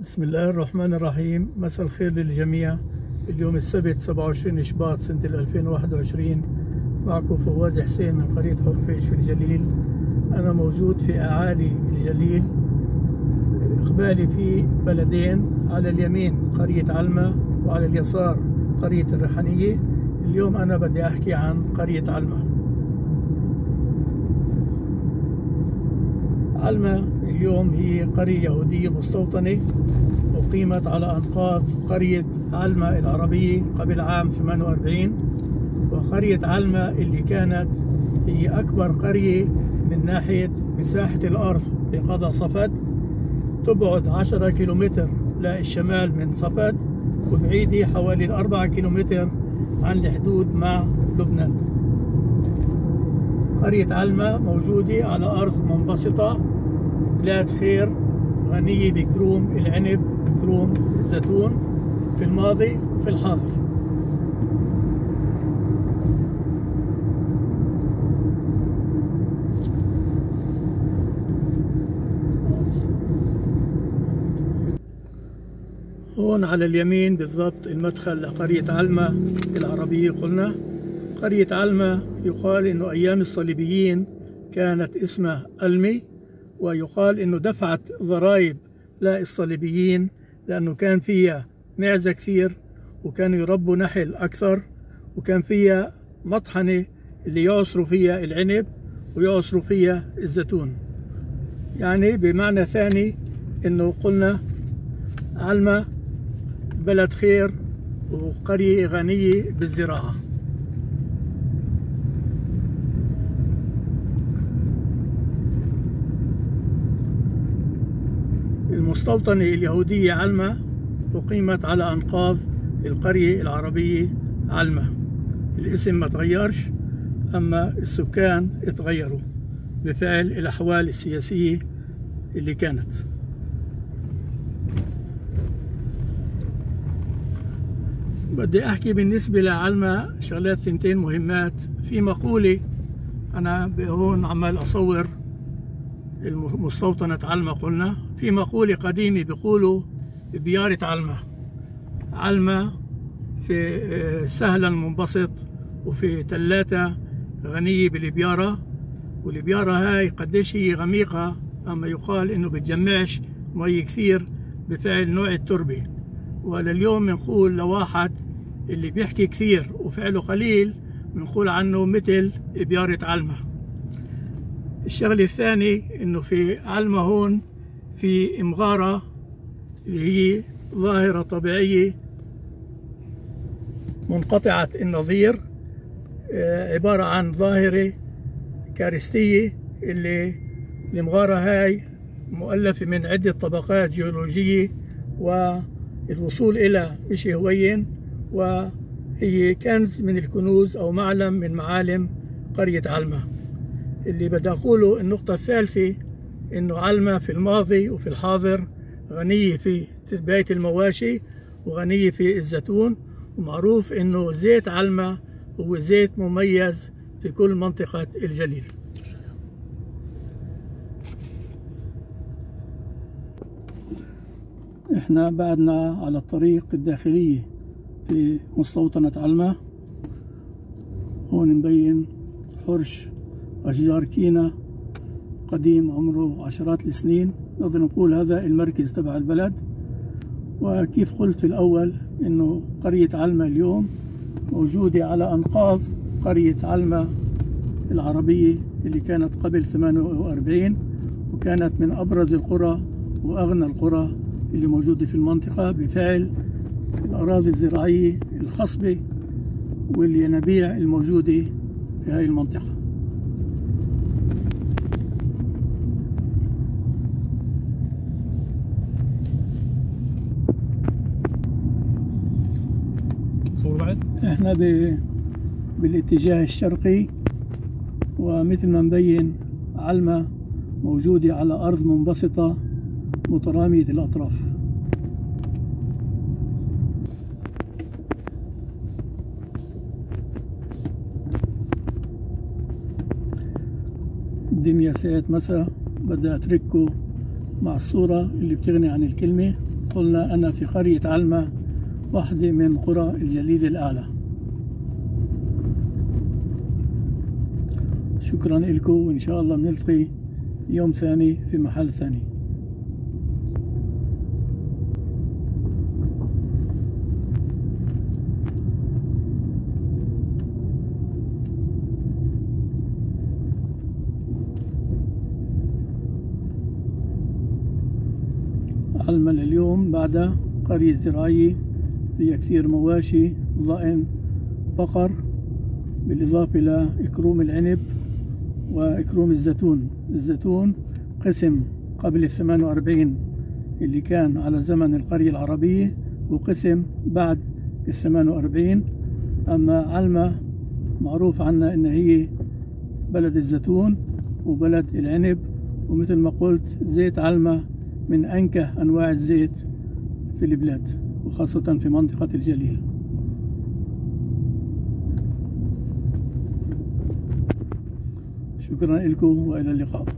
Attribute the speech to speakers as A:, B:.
A: بسم الله الرحمن الرحيم. مساء الخير للجميع. اليوم السبت 27 شباط سنة 2021 معكم فواز حسين من قرية حرفيش في الجليل. أنا موجود في أعالي الجليل. إقبالي في بلدين على اليمين قرية علمة وعلى اليسار قرية الريحانية. اليوم أنا بدي أحكي عن قرية علمة. علمة اليوم هي قرية يهودية مستوطنة أقيمت على أنقاض قرية علمة العربية قبل عام 48 وقرية علمة اللي كانت هي أكبر قرية من ناحية مساحة الأرض بقضى صفد. تبعد 10 كيلومتر للشمال من صفد وبعيدة حوالي 4 كيلومتر عن الحدود مع لبنان. قرية علمة موجودة على أرض منبسطة. بلاد خير غنية بكروم العنب بكروم الزيتون في الماضي وفي الحاضر. هون على اليمين بالضبط المدخل لقرية علمة العربية قلنا. قرية علمة يقال إنه أيام الصليبيين كانت اسمها المي ويقال إنه دفعت ضرائب للصليبيين لأنه كان فيها معزة كثير وكانوا يربوا نحل أكثر وكان فيها مطحنة اللي يعصروا فيها العنب ويعصروا فيها الزيتون. يعني بمعنى ثاني إنه قلنا علمة بلد خير وقرية غنية بالزراعة. المستوطنة اليهودية علمة أقيمت على أنقاض القرية العربية علمة الاسم ما تغيرش أما السكان اتغيروا بفعل الأحوال السياسية اللي كانت. بدي أحكي بالنسبة لعلمة شغلات ثنتين مهمات. في مقولة أنا هون عمال أصور مستوطنة علمة قلنا في مقولة قديمة بيقولوا بيارة علمة علمة في سهلا منبسط وفي تلاتة غنية بالبيارة والبيارة هاي قديش هي غميقة أما يقال إنه بتجمعش مي كثير بفعل نوع التربة. ولليوم بنقول لواحد اللي بيحكي كثير وفعله قليل بنقول عنه مثل بيارة علمة الشغلة الثاني إنه في علمة هون في مغارة اللي هي ظاهرة طبيعية منقطعة النظير عبارة عن ظاهرة كارستية اللي المغارة هاي مؤلفة من عدة طبقات جيولوجية والوصول إلى شيء هوين وهي كنز من الكنوز أو معلم من معالم قرية علمة اللي بدي أقوله النقطة الثالثة إنه علمة في الماضي وفي الحاضر غنية في تربية المواشي وغنية في الزيتون ومعروف إنه زيت علمة هو زيت مميز في كل منطقة الجليل. إحنا بعدنا على الطريق الداخلية في مستوطنة علمة هون مبين حرش أشجار كينا. قديم عمره عشرات السنين. نقدر نقول هذا المركز تبع البلد. وكيف قلت في الأول إنه قرية علمة اليوم موجودة على أنقاض قرية علمة العربية اللي كانت قبل 48 وكانت من أبرز القرى وأغنى القرى اللي موجودة في المنطقة بفعل الأراضي الزراعية الخصبة والينابيع الموجودة في هاي المنطقة.
B: صور بعد؟
A: إحنا ب... بالاتجاه الشرقي ومثل ما مبين علمة موجودة على أرض منبسطة مترامية الأطراف. الدنيا ساعة مساء بدي أترككم مع الصورة اللي بتغني عن الكلمة. قلنا أنا في قرية علمة واحدة من قرى الجليل الأعلى شكرا لكم وإن شاء الله بنلتقي يوم ثاني في محل ثاني. علمل اليوم بعد قرية زراعية فيها كثير مواشي ضأن بقر بالإضافة إلى إكروم العنب وإكروم الزيتون. الزيتون قسم قبل الثمان وأربعين اللي كان على زمن القرية العربية وقسم بعد الثمان وأربعين. أما علمة معروف عنا إن هي بلد الزيتون وبلد العنب ومثل ما قلت زيت علمة من أنكه أنواع الزيت في البلاد. وخاصة في منطقة الجليل. شكرا لكم وإلى اللقاء.